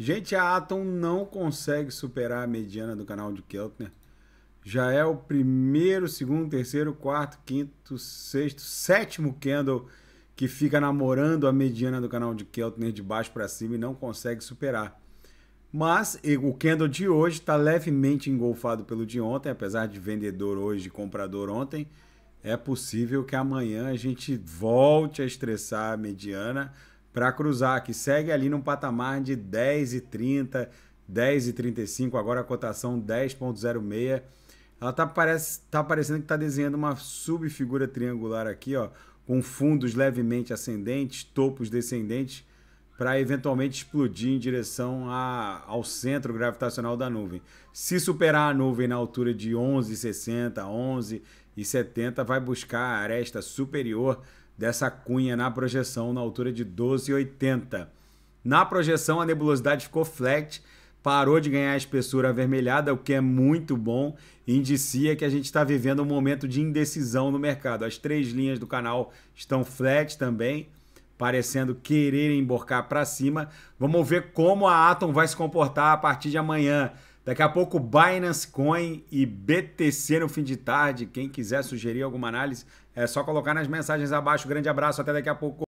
Gente, a Atom não consegue superar a mediana do canal de Keltner. Já é o primeiro, segundo, terceiro, quarto, quinto, sexto, sétimo candle que fica namorando a mediana do canal de Keltner de baixo para cima e não consegue superar. Mas o candle de hoje está levemente engolfado pelo de ontem, apesar de vendedor hoje e comprador ontem. É possível que amanhã a gente volte a estressar a mediana para cruzar, que segue ali num patamar de 10,30, 10,35, agora a cotação 10,06. Ela tá, parece, tá parecendo que está desenhando uma subfigura triangular aqui, ó, com fundos levemente ascendentes, topos descendentes, para eventualmente explodir em direção a, ao centro gravitacional da nuvem. Se superar a nuvem na altura de 11,60, 11,70, vai buscar a aresta superior dessa cunha na projeção na altura de 12,80. Na projeção, a nebulosidade ficou flat, parou de ganhar espessura avermelhada, o que é muito bom, indicia que a gente está vivendo um momento de indecisão no mercado. As três linhas do canal estão flat também, parecendo querer emborcar para cima. Vamos ver como a Atom vai se comportar a partir de amanhã. Daqui a pouco Binance Coin e BTC no fim de tarde. Quem quiser sugerir alguma análise, é só colocar nas mensagens abaixo. Grande abraço, até daqui a pouco.